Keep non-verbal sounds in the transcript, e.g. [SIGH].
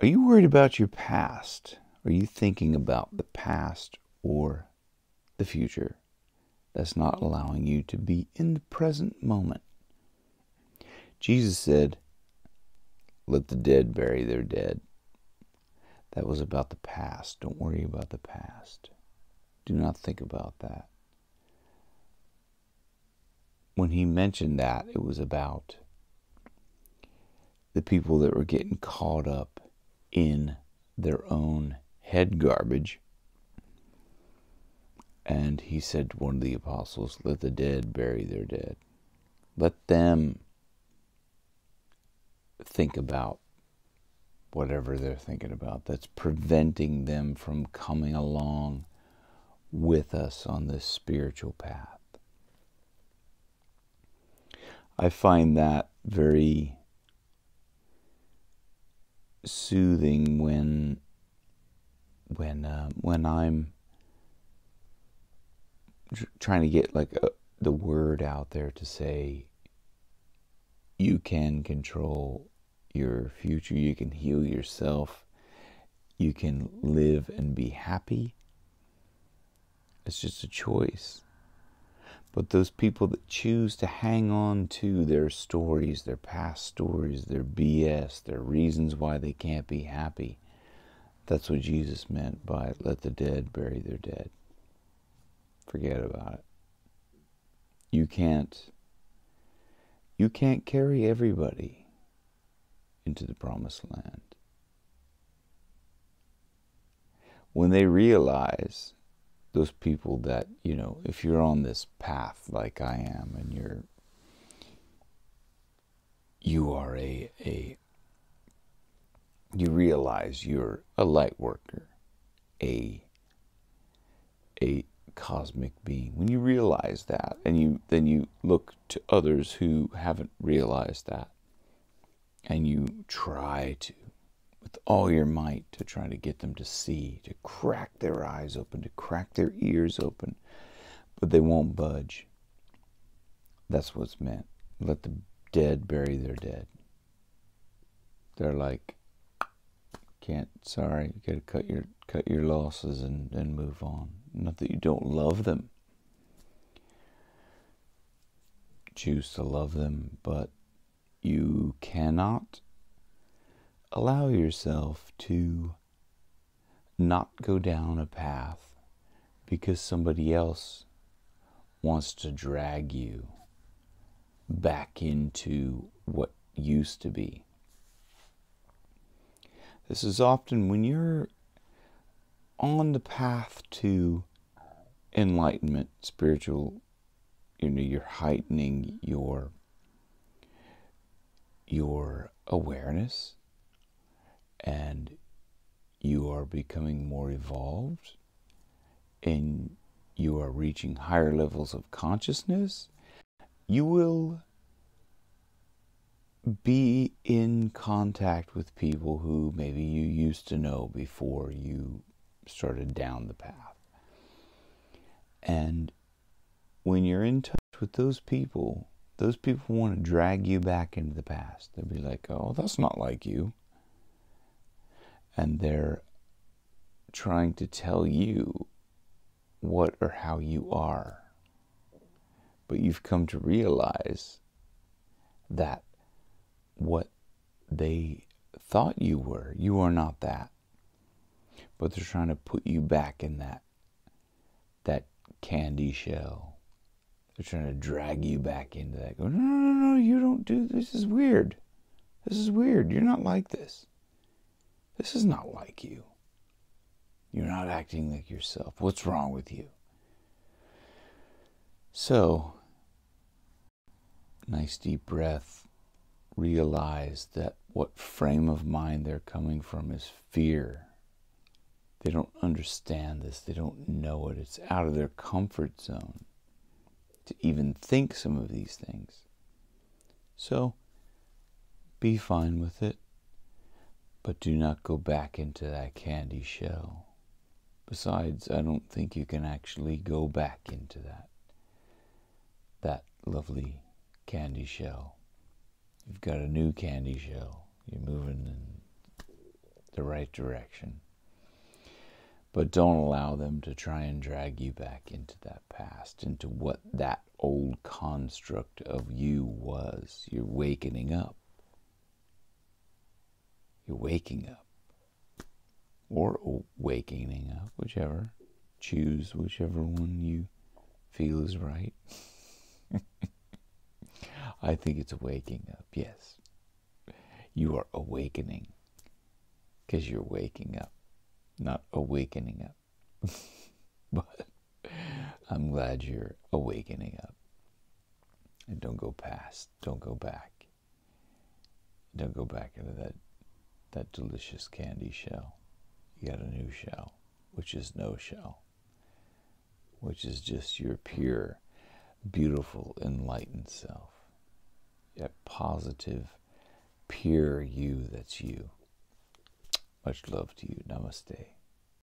Are you worried about your past? Are you thinking about the past or the future that's not mm-hmm. allowing you to be in the present moment? Jesus said, Let the dead bury their dead. That was about the past. Don't worry about the past. Do not think about that. When he mentioned that, it was about the people that were getting caught up in their own head garbage. And he said to one of the apostles, Let the dead bury their dead. Let them think about whatever they're thinking about that's preventing them from coming along with us on this spiritual path. I find that very soothing when when uh, when I'm trying to get like a, uh, the word out there to say you can control your future, you can heal yourself, you can live and be happy. It's just a choice. But those people that choose to hang on to their stories, their past stories, their BS, their reasons why they can't be happy, that's what Jesus meant by let the dead bury their dead. Forget about it. You can't you can't carry everybody into the promised land. When they realize those people that, you know, if you're on this path like I am and you're you are a a you realize you're a light worker, a a cosmic being. When you realize that and you then you look to others who haven't realized that and you try to with all your might to try to get them to see, to crack their eyes open, to crack their ears open, but they won't budge. That's what's meant. Let the dead bury their dead. They're like, can't. Sorry, you got to cut your cut your losses and and move on. Not that you don't love them. Choose to love them, but you cannot allow yourself to not go down a path because somebody else wants to drag you back into what used to be. This is often when you're on the path to enlightenment, spiritual, you know, you're heightening your your awareness and you are becoming more evolved and you are reaching higher levels of consciousness, you will be in contact with people who maybe you used to know before you started down the path. And when you're in touch with those people, those people want to drag you back into the past. They'll be like, oh, that's not like you and they're trying to tell you what or how you are. But you've come to realize that what they thought you were, you are not that. But they're trying to put you back in that that candy shell. They're trying to drag you back into that. Go, no, no, no, no, you don't do this. Is weird. This is weird. You're not like this. This is not like you. You're not acting like yourself. What's wrong with you? So, nice deep breath. Realize that what frame of mind they're coming from is fear. They don't understand this, they don't know it. It's out of their comfort zone to even think some of these things. So, be fine with it. But do not go back into that candy shell. Besides, I don't think you can actually go back into that that lovely candy shell. You've got a new candy shell. You're moving in the right direction. But don't allow them to try and drag you back into that past, into what that old construct of you was. You're wakening up. You're waking up. Or awakening up, whichever. Choose whichever one you feel is right. [LAUGHS] I think it's waking up, yes. You are awakening because you're waking up not awakening up. [LAUGHS] but I'm glad you're awakening up. And don't go past, don't go back. Don't go back into that that delicious candy shell. You got a new shell, which is no shell, which is just your pure, beautiful, enlightened self. That positive, pure you that's you. Much love to you. Namaste.